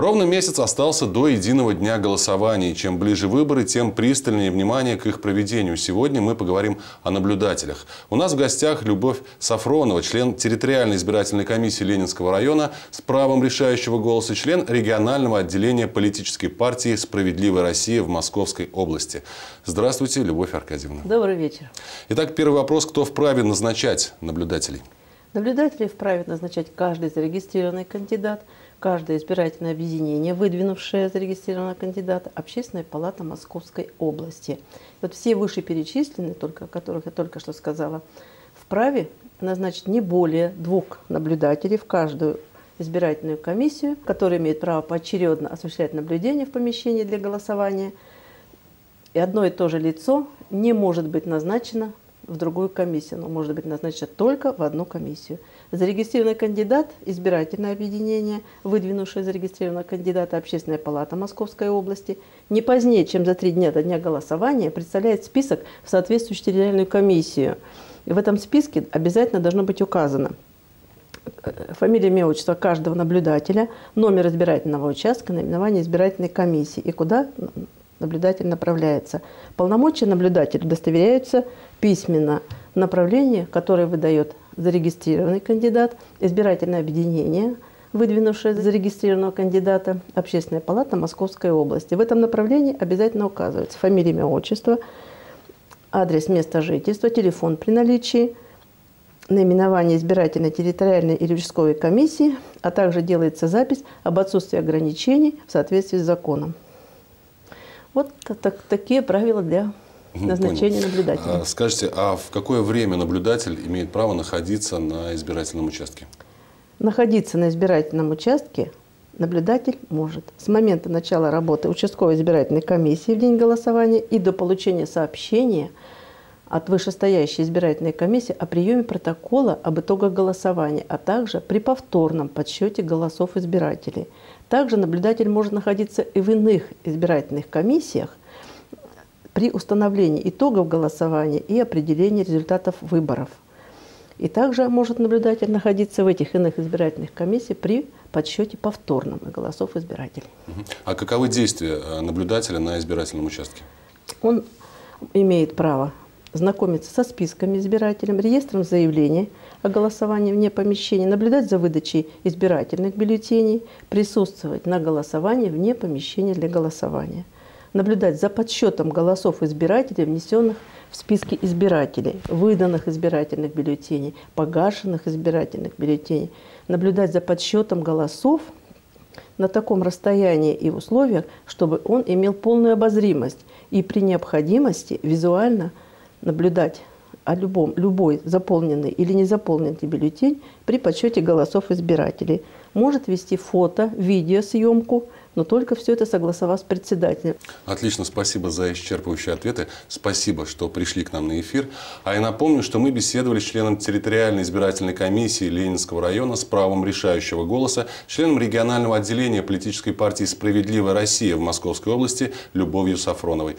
Ровно месяц остался до единого дня голосования. И чем ближе выборы, тем пристальнее внимание к их проведению. Сегодня мы поговорим о наблюдателях. У нас в гостях Любовь Сафронова, член территориальной избирательной комиссии Ленинского района с правом решающего голоса, член регионального отделения политической партии «Справедливая Россия» в Московской области. Здравствуйте, Любовь Аркадьевна. Добрый вечер. Итак, первый вопрос. Кто вправе назначать наблюдателей? Наблюдателей вправе назначать каждый зарегистрированный кандидат, каждое избирательное объединение, выдвинувшее зарегистрированного кандидата, Общественная палата Московской области. Вот все вышеперечисленные, только, о которых я только что сказала, вправе назначить не более двух наблюдателей в каждую избирательную комиссию, которая имеет право поочередно осуществлять наблюдение в помещении для голосования. И одно и то же лицо не может быть назначено в другую комиссию. но может быть назначено только в одну комиссию. Зарегистрированный кандидат, избирательное объединение, выдвинувшее зарегистрированного кандидата Общественная палата Московской области, не позднее, чем за три дня до дня голосования, представляет список в соответствующую территориальную комиссию. И в этом списке обязательно должно быть указано фамилия, имя, отчество каждого наблюдателя, номер избирательного участка, наименование избирательной комиссии и куда наблюдатель направляется. Полномочия наблюдателя удостоверяются письменно в которое выдает зарегистрированный кандидат, избирательное объединение, выдвинувшее зарегистрированного кандидата, Общественная палата Московской области. В этом направлении обязательно указывается фамилия, имя, отчество, адрес места жительства, телефон при наличии, наименование избирательной территориальной или участковой комиссии, а также делается запись об отсутствии ограничений в соответствии с законом. Вот так, такие правила для назначения Понял. наблюдателя. А, скажите, а в какое время наблюдатель имеет право находиться на избирательном участке? Находиться на избирательном участке наблюдатель может с момента начала работы участковой избирательной комиссии в день голосования и до получения сообщения от вышестоящей избирательной комиссии о приеме протокола об итогах голосования, а также при повторном подсчете голосов избирателей – также наблюдатель может находиться и в иных избирательных комиссиях при установлении итогов голосования и определении результатов выборов. И также может наблюдатель находиться в этих иных избирательных комиссиях при подсчете повторном голосов избирателей. А каковы действия э, наблюдателя на избирательном участке? Он имеет право знакомиться со списками избирателей, реестром заявлений о голосовании вне помещения, наблюдать за выдачей избирательных бюллетеней, присутствовать на голосовании вне помещения для голосования, наблюдать за подсчетом голосов избирателей, внесенных в списки избирателей, выданных избирательных бюллетеней, погашенных избирательных бюллетеней, наблюдать за подсчетом голосов на таком расстоянии и условиях, чтобы он имел полную обозримость и при необходимости визуально – наблюдать о любом, любой заполненный или не заполненный бюллетень при подсчете голосов избирателей. Может вести фото, видеосъемку, но только все это согласовав с председателем. Отлично, спасибо за исчерпывающие ответы. Спасибо, что пришли к нам на эфир. А я напомню, что мы беседовали с членом территориальной избирательной комиссии Ленинского района с правом решающего голоса, членом регионального отделения политической партии «Справедливая Россия» в Московской области Любовью Сафроновой.